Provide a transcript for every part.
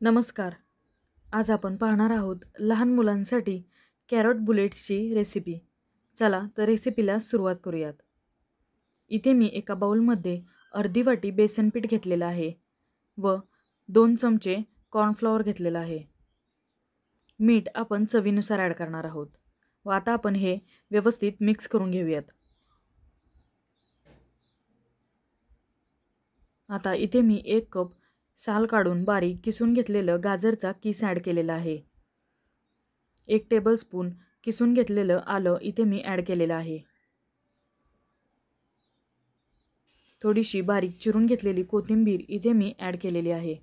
नमस्कार. आज आपण पाहणार आहोत लहान मुलांसाठी कॅरट बुलेट्सची रेसिपी. चला तर रेसिपीला सुरुवात करूयात. इथे मी एका बाउलमध्ये अर्धी वाटी बेसन पीठ घेतलेलं आहे व दोन चमचे कॉर्नफ्लॉवर घेतलेलं आहे. मीठ आपण चवीनुसार ॲड करणार आहोत व आता आपण हे व्यवस्थित मिक्स करून घेऊयात. आता इथे मी एक कप साल काढून बारीक किसून घेतलेलं गाजरचा किस ॲड केलेला आहे. एक टेबलस्पून किसून घेतलेलं आलं इथे मी ॲड केलेलं आहे. थोडीशी बारीक चिरून घेतलेली कोथिंबीर इथे मी ॲड केलेली आहे.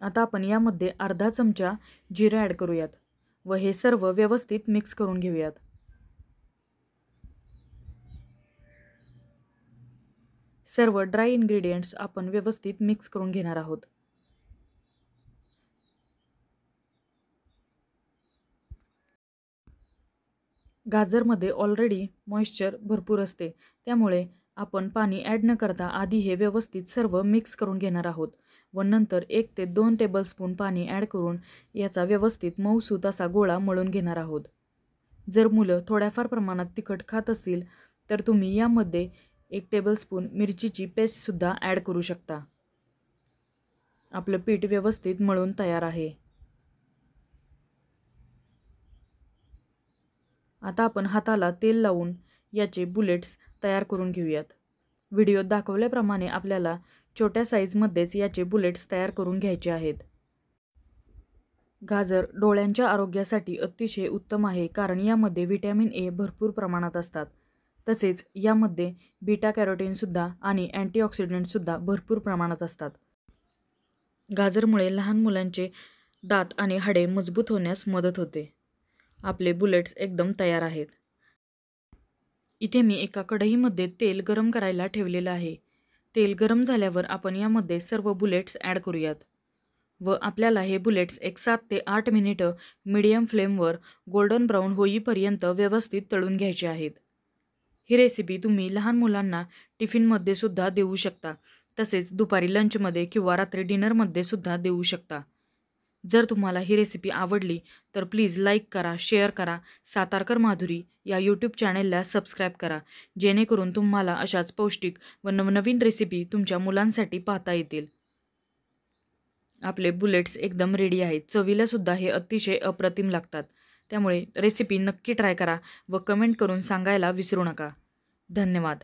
आता आपण यामध्ये अर्धा चमचा जिरं ॲड करूयात व हे सर्व व्यवस्थित मिक्स करून घेऊयात. सर्व ड्राय इन्ग्रेडियंट्स आपण व्यवस्थित मिक्स करून घेणार आहोत. गाजरमध्ये ऑलरेडी मॉइश्चर भरपूर असते. त्यामुळे आपण पाणी ॲड न करता आधी हे व्यवस्थित सर्व मिक्स करून घेणार आहोत. व नंतर एक ते दोन टेबलस्पून पाणी ॲड करून याचा व्यवस्थित मऊसूत असा गोळा मळून घेणार आहोत. जर मुलं थोड्याफार प्रमाणात तिखट खात असतील तर तुम्ही यामध्ये एक टेबलस्पून मिरचीची पेस्टसुद्धा ॲड करू शकता. आपलं पीठ व्यवस्थित मळून तयार आहे. आता आपण हाताला तेल लावून याचे बुलेट्स तयार करून घेऊयात. व्हिडिओत दाखवल्याप्रमाणे आपल्याला छोट्या साईजमध्येच याचे बुलेट्स तयार करून घ्यायचे आहेत. गाजर डोळ्यांच्या आरोग्यासाठी अतिशय उत्तम आहे कारण यामध्ये व्हिटॅमिन ए भरपूर प्रमाणात असतात. तसेच यामध्ये बीटा कॅरोटीनसुद्धा आणि अँटीऑक्सिडंटसुद्धा भरपूर प्रमाणात असतात. गाजरमुळे लहान मुलांचे दात आणि हाडे मजबूत होण्यास मदत होते. आपले बुलेट्स एकदम तयार आहेत. इथे मी एका कढईमध्ये तेल गरम करायला ठेवलेलं आहे. तेल गरम झाल्यावर आपण यामध्ये सर्व बुलेट्स ॲड करूयात. व आपल्याला हे बुलेट्स एक सात ते आठ मिनिटं मीडियम फ्लेमवर गोल्डन ब्राऊन होईपर्यंत व्यवस्थित तळून घ्यायचे आहेत. ही रेसिपी तुम्ही लहान मुलांना टिफिनमध्ये सुद्धा देऊ शकता. तसेच दुपारी लंचमध्ये किंवा रात्री डिनरमध्ये सुद्धा देऊ शकता. जर तुम्हाला ही रेसिपी आवडली तर प्लीज लाईक करा शेअर करा. सातारकर माधुरी या यूट्यूब चॅनेलला सबस्क्राईब करा. जेणेकरून तुम्हाला अशाच पौष्टिक व नवनवीन रेसिपी तुमच्या मुलांसाठी पाहता येतील. आपले बुलेट्स एकदम रेडी आहेत. चवीलासुद्धा हे अतिशय अप्रतिम लागतात. त्यामुळे रेसिपी नक्की ट्राय करा व कमेंट करून सांगायला विसरू नका. धन्यवाद.